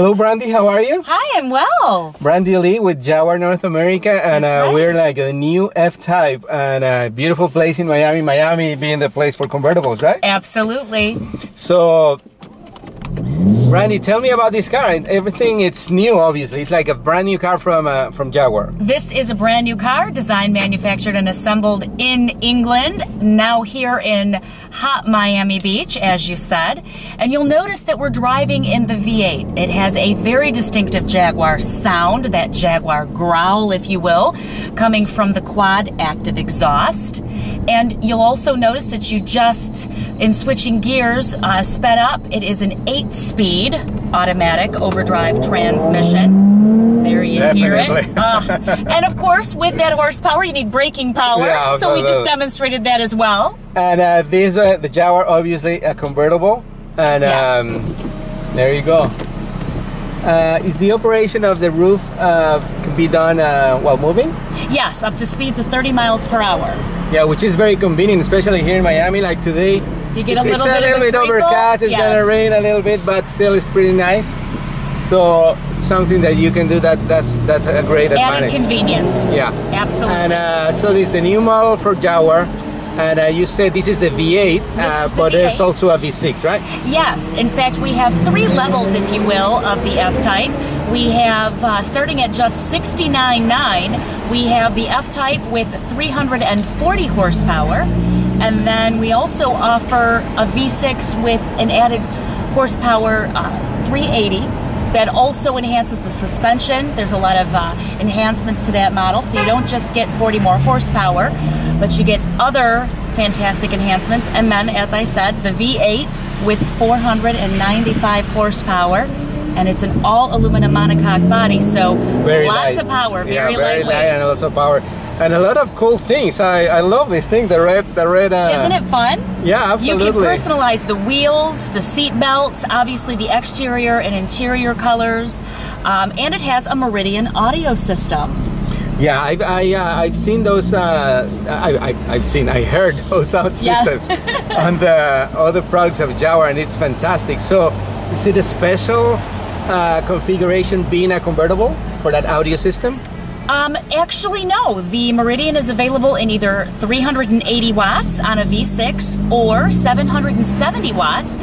Hello, Brandy. How are you? Hi, I'm well. Brandy Lee with Jaguar North America, and uh, right. we're like a new F-Type and a beautiful place in Miami. Miami being the place for convertibles, right? Absolutely. So, Brandy, tell me about this car. Everything it's new, obviously. It's like a brand new car from uh, from Jaguar. This is a brand new car, designed, manufactured, and assembled in England, now here in hot Miami Beach, as you said. And you'll notice that we're driving in the V8. It has a very distinctive Jaguar sound, that Jaguar growl, if you will, coming from the quad active exhaust. And you'll also notice that you just, in switching gears, uh, sped up. It is an eight speed automatic overdrive transmission. There you hear it. Uh, and of course, with that horsepower, you need braking power. Yeah, so we just demonstrated that as well. And uh, this uh, the Jaguar, obviously a convertible, and Yes. um, there you go. Uh, is the operation of the roof uh, can be done uh, while moving? Yes, up to speeds of 30 miles per hour. Yeah, which is very convenient, especially here in Miami. Like today, You get a it's, little it's bit a little of a bit overcast. It's Yes. gonna rain a little bit, but still, it's pretty nice. So it's something that you can do. That that's that's a great advantage. convenience. Yeah. Absolutely. And uh, so this is the new model for Jaguar, and uh, you said this is the V8, uh, is the but there's V8. also a V6, right? Yes, in fact, we have three levels, if you will, of the F Type. We have, uh, starting at just 69.9, we have the F Type with 340 horsepower. And then we also offer a V6 with an added horsepower uh, 380 that also enhances the suspension. There's a lot of uh, enhancements to that model, so you don't just get 40 more horsepower, but you get other fantastic enhancements. And then, as I said, the V8 with 495 horsepower, and it's an all aluminum monocoque body, so Very lots light. of power, very, yeah, very lightweight. light and also power, and a lot of cool things. I, I love this thing, the red, the red. Uh, Isn't it fun? Yeah, absolutely. You can personalize the wheels, the seat belts, obviously the exterior and interior colors, um, and it has a Meridian audio system. Yeah, I've I, uh, I've seen those. Uh, I, I I've seen I heard those sound Yeah. systems on the other products of Jaguar, and it's fantastic. So, is it a special uh, configuration being a convertible for that audio system? Um, actually, no. The Meridian is available in either 380 watts on a V6 or 770 watts.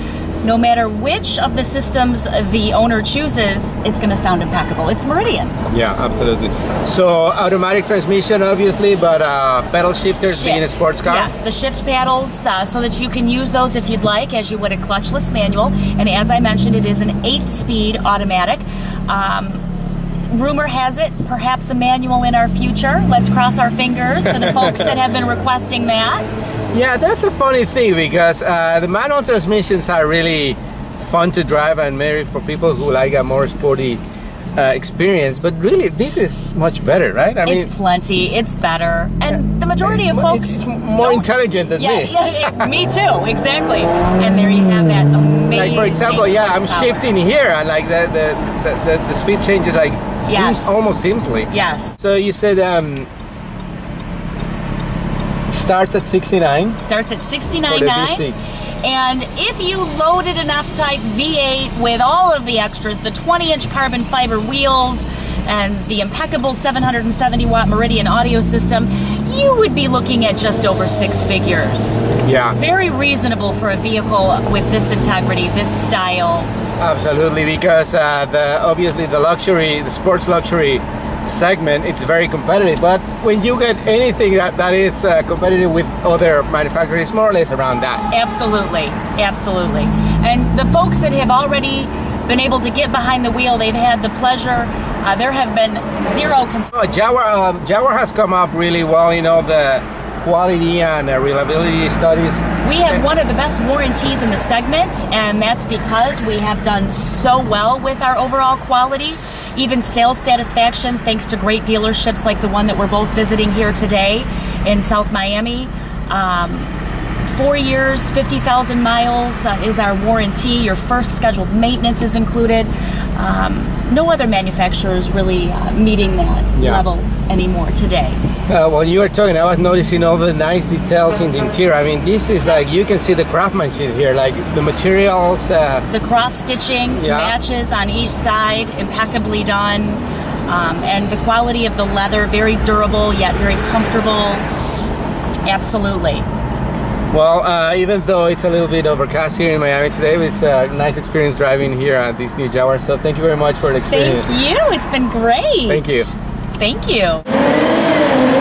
No matter which of the systems the owner chooses, it's going to sound impeccable. It's Meridian. Yeah, absolutely. So automatic transmission, obviously, but uh, paddle shifters being a sports car. Yes, the shift paddles uh, so that you can use those if you'd like, as you would a clutchless manual. And as I mentioned, it is an eight-speed automatic. Um, rumor has it, perhaps a manual in our future. Let's cross our fingers for the folks that have been requesting that. Yeah, that's a funny thing because uh, the manual transmissions are really fun to drive and maybe for people who like a more sporty uh, experience. But really, this is much better, right? I It's plenty. It's better, and the majority of folks more intelligent than Yeah, me. yeah, yeah, me too. Exactly. And there you have that amazing. like for example, yeah, I'm horsepower. shifting here and like the the, the, the, the speed changes like Yes. seems almost seamlessly. Yes. So you said um, starts at 69 Starts at for the 69.9. And if you loaded an F-Type V8 with all of the extras, the 20-inch carbon fiber wheels and the impeccable 770 watt Meridian audio system, you would be looking at just over six figures. Yeah, Very reasonable for a vehicle with this integrity, this style. Absolutely. Because uh, the obviously the luxury, the sports luxury segment, it's very competitive. But when you get anything that that is uh, competitive with other manufacturers, it's more or less around that. Absolutely, absolutely. And the folks that have already been able to get behind the wheel, they've had the pleasure. Uh, there have been zero. Com- Oh, Jaguar, um, Jaguar has come up really well in all the quality and uh, reliability studies. We have one of the best warranties in the segment, and that's because we have done so well with our overall quality. Even sales satisfaction, thanks to great dealerships like the one that we're both visiting here today in South Miami. Um, four years, 50,000 miles uh, is our warranty. Your first scheduled maintenance is included. Um, no other manufacturer is really uh, meeting that Yeah. level anymore today. Uh, while you were talking, I was noticing all the nice details in the interior. I mean, this is like you can see the craftsmanship here, like the materials. Uh, The cross stitching Yeah. matches on each side, impeccably done. Um, and the quality of the leather, very durable yet very comfortable. Absolutely. Well, uh, even though it's a little bit overcast here in Miami today, it's a nice experience driving here at this new Jaguar. So thank you very much for the experience. Thank you. It's been great. Thank you. Thank you.